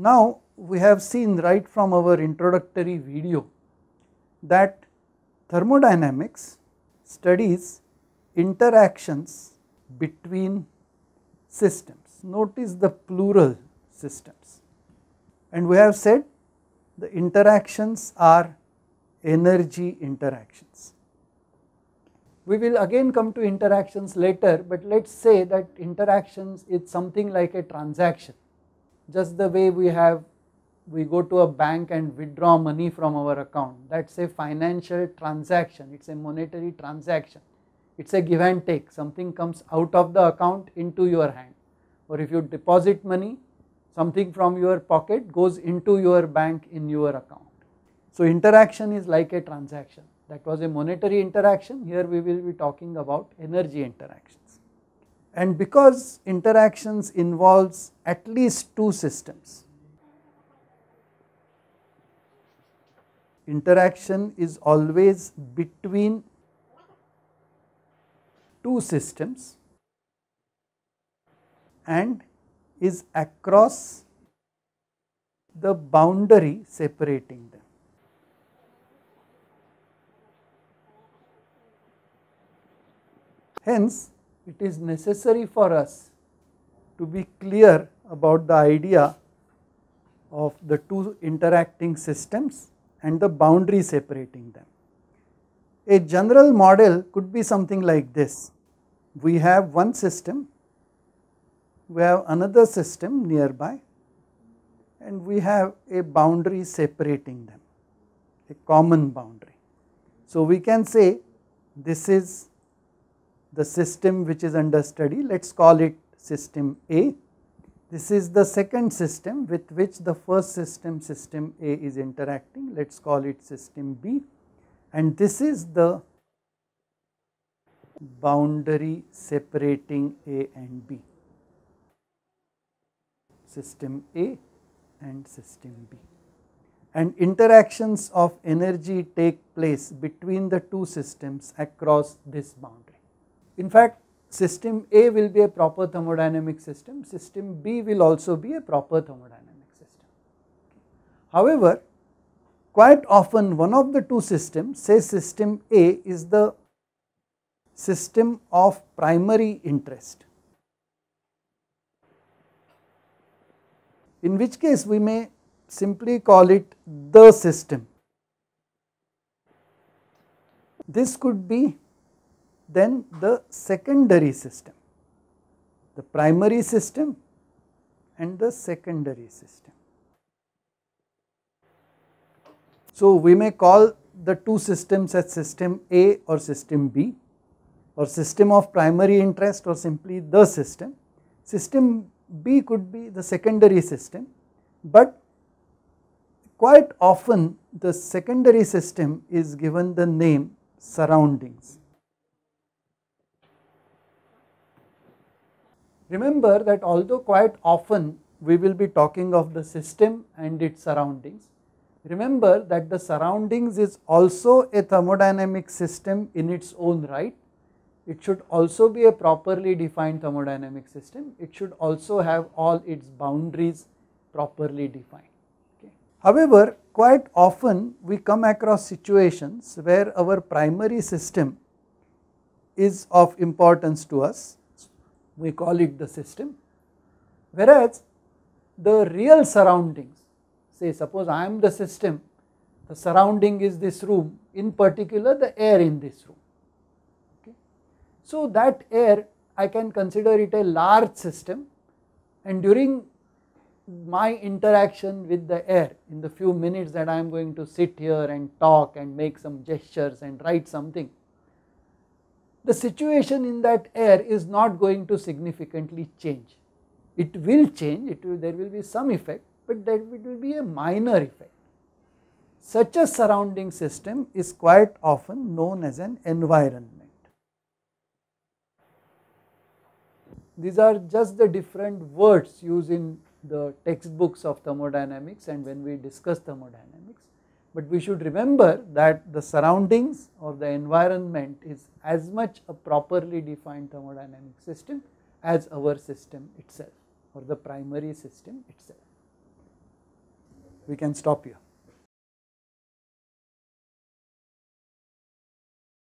Now we have seen right from our introductory video that thermodynamics studies interactions between systems. Notice the plural systems and we have said the interactions are energy interactions. We will again come to interactions later, but let us say that interactions is something like a transaction, just the way we have we go to a bank and withdraw money from our account. That is a financial transaction, it is a monetary transaction, it is a give and take. Something comes out of the account into your hand. Or if you deposit money something from your pocket goes into your bank in your account. So interaction is like a transaction. That was a monetary interaction. Here we will be talking about energy interactions. And because interactions involves at least two systems, interaction is always between two systems and is across the boundary separating them. Hence, it is necessary for us to be clear about the idea of the two interacting systems and the boundary separating them. A general model could be something like this. We have one system, we have another system nearby and we have a boundary separating them, a common boundary. So we can say this is the system which is under study, let us call it system A. This is the second system with which the first system, system A is interacting, let us call it system B and this is the boundary separating A and B, system A and system B. And interactions of energy take place between the two systems across this boundary. In fact, system A will be a proper thermodynamic system, system B will also be a proper thermodynamic system. However, quite often one of the two systems say system A is the system of primary interest in which case we may simply call it the system. This could be then the secondary system, the primary system and the secondary system. So we may call the two systems as system A or system B or system of primary interest or simply the system. System B could be the secondary system, but quite often the secondary system is given the name surroundings. Remember that although quite often we will be talking of the system and its surroundings, remember that the surroundings is also a thermodynamic system in its own right it should also be a properly defined thermodynamic system. It should also have all its boundaries properly defined. Okay. However, quite often we come across situations where our primary system is of importance to us, we call it the system, whereas the real surroundings, say suppose I am the system, the surrounding is this room, in particular the air in this room. So that air I can consider it a large system and during my interaction with the air in the few minutes that I am going to sit here and talk and make some gestures and write something, the situation in that air is not going to significantly change. It will change, it will, there will be some effect, but that it will be a minor effect. Such a surrounding system is quite often known as an environment. These are just the different words used in the textbooks of thermodynamics and when we discuss thermodynamics. But we should remember that the surroundings or the environment is as much a properly defined thermodynamic system as our system itself or the primary system itself. we can stop here.